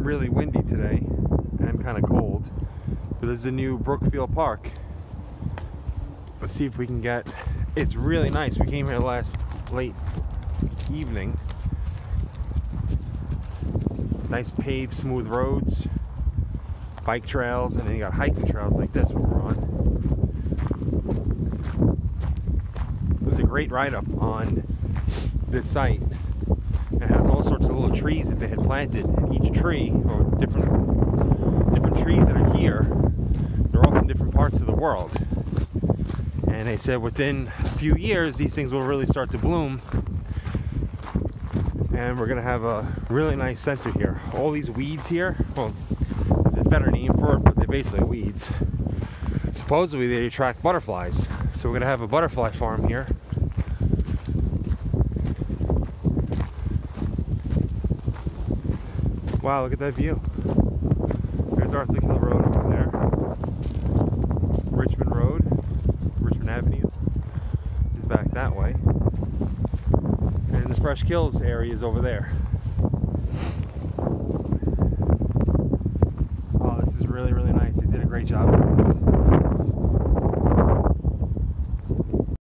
really windy today and kind of cold. But this is a new Brookfield Park. Let's see if we can get. It's really nice. We came here last late evening. Nice paved, smooth roads, bike trails, and then you got hiking trails like this one we're on. It was a great ride up on this site. It has all sorts of little trees that they had planted, and each tree, or different different trees that are here, they're all from different parts of the world. And they said within a few years, these things will really start to bloom. And we're gonna have a really nice center here. All these weeds here, well, there's a better name for it, but they're basically weeds. Supposedly they attract butterflies. So we're gonna have a butterfly farm here. Wow, look at that view. There's Arthur Kill Road over there. Richmond Road, Richmond Avenue is back that way. And the Fresh Kills area is over there. Oh, this is really, really nice. They did a great job.